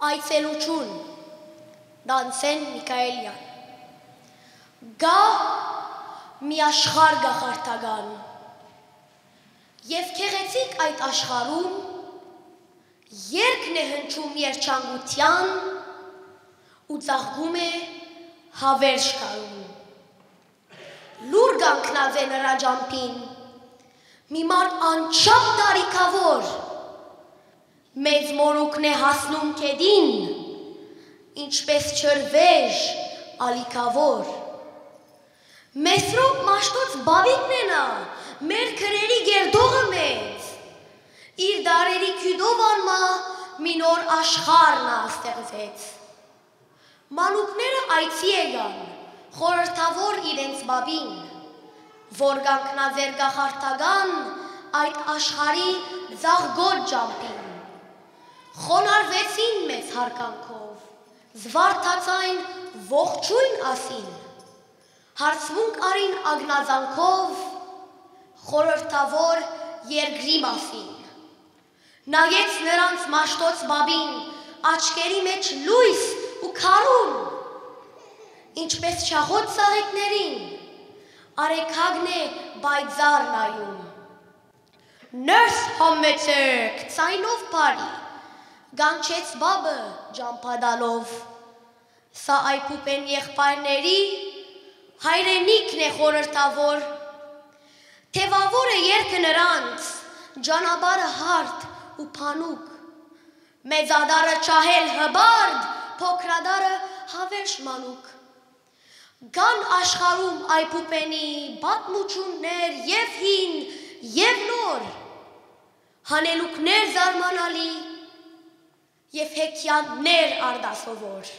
Այցելություն Դանսեն Միքայելյան Գա մի աշխարհ գախարտական Եվ քեղեցիկ այդ աշխարհում երկն է հնչում երջանկության ու ծաղկում է հավերժ կարում Լուր գանքնած է նրա ջամփին մի մարդ անչափ տարիքավոր մեծ մորուքն է հասնում քեդին, ինչպես չրվեժ ալիքավոր։ Մեսրոպ մաշտոց բավիկն է նա, մեր քրերի գերդողը մեծ։ Իր դարերի քյուդով անմա մի նոր աշխարհ նա ստեղծեց։ Մանուկները այցի եկան, խորհրդավոր իրենց բաբին, որ գանքնաձեր գախարտական այդ աշխարի ձաղգոտ ջամփին խոնարվեցին մեծ հարկանքով, զվարթացայն ողջույն ասին, հարցմունք արին ագնազանքով, խորհրդավոր երկրի մասին։ Նայեց նրանց մաշտոց բաբին, աչկերի մեջ լույս ու քարուն, ինչպես շաղոտ սաղիկներին, արեքագն է բայձար նայում։ Ներս համեցեք, ցայնով բարի գանչեց բաբը ջամփադալով։ Սա այփուպեն եղբայրների հայրենիքն է խորհրդավոր։ Թևավոր է երկը նրանց, ջանաբարը հարթ ու փանուկ։ Մեծադարը չահել հբարդ, փոքրադարը հավերժ մանուկ։ Գան աշխարում այփուպենի բատմություններ եւ հին եւ նոր, հանելուկներ զարմանալի, եւ հեքիաթներ արդասովոր